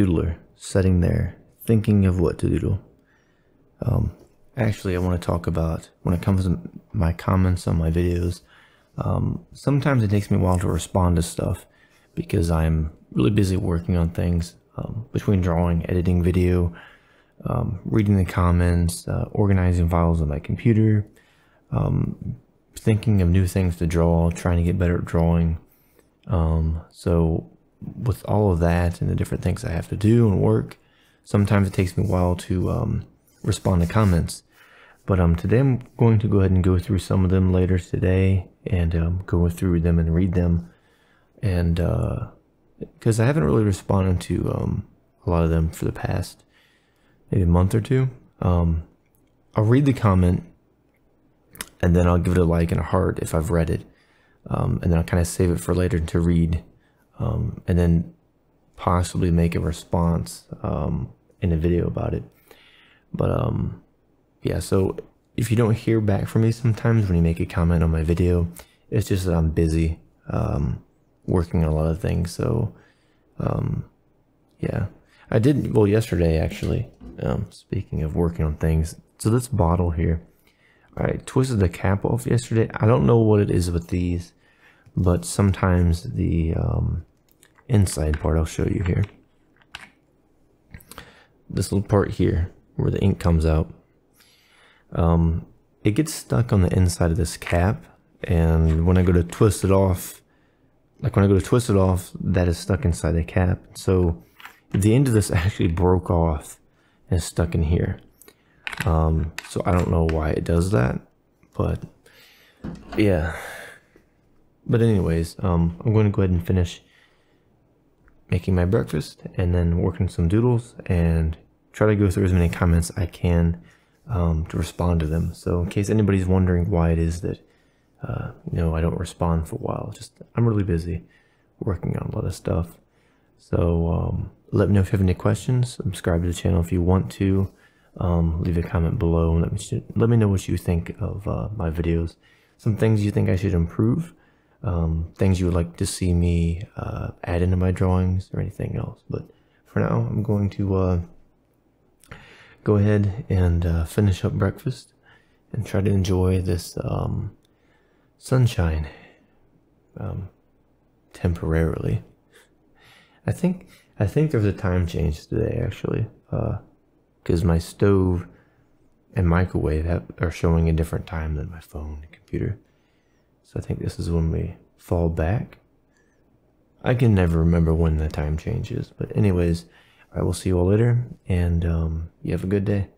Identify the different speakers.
Speaker 1: doodler sitting there thinking of what to doodle. Um, actually, I want to talk about when it comes to my comments on my videos. Um, sometimes it takes me a while to respond to stuff because I'm really busy working on things um, between drawing, editing video, um, reading the comments, uh, organizing files on my computer, um, thinking of new things to draw, trying to get better at drawing. Um, so with all of that and the different things I have to do and work, sometimes it takes me a while to um, respond to comments. But um, today I'm going to go ahead and go through some of them later today and um, go through them and read them. And because uh, I haven't really responded to um, a lot of them for the past maybe a month or two, um, I'll read the comment and then I'll give it a like and a heart if I've read it. Um, and then I'll kind of save it for later to read um, and then possibly make a response um, in a video about it. But um, yeah, so if you don't hear back from me sometimes when you make a comment on my video, it's just that I'm busy um, working on a lot of things. So um, yeah, I did, well, yesterday actually, um, speaking of working on things. So this bottle here, I twisted the cap off yesterday. I don't know what it is with these, but sometimes the um, inside part I'll show you here. This little part here where the ink comes out. Um, it gets stuck on the inside of this cap and when I go to twist it off, like when I go to twist it off, that is stuck inside the cap. So the end of this actually broke off and is stuck in here. Um, so I don't know why it does that, but yeah. But anyways, um, I'm going to go ahead and finish making my breakfast and then working some doodles and try to go through as many comments I can um, to respond to them. So in case anybody's wondering why it is that, uh, you know, I don't respond for a while, just I'm really busy working on a lot of stuff. So um, let me know if you have any questions. Subscribe to the channel if you want to. Um, leave a comment below and let me let me know what you think of uh, my videos. Some things you think I should improve um, things you would like to see me uh, add into my drawings or anything else. But for now, I'm going to uh, go ahead and uh, finish up breakfast and try to enjoy this um, sunshine um, temporarily. I think I think there was a time change today actually, because uh, my stove and microwave have, are showing a different time than my phone and computer. So I think this is when we fall back. I can never remember when the time changes. But anyways, I will see you all later. And um, you have a good day.